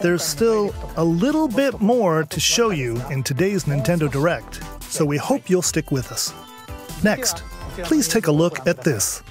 there's still a little bit more to show you in today's Nintendo Direct, so we hope you'll stick with us. Next, please take a look at this.